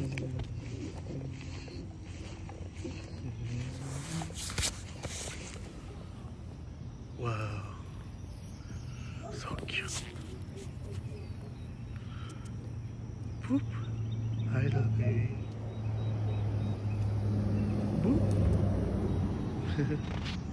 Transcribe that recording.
Wow. So cute. Boop. Hi, little baby. Boop.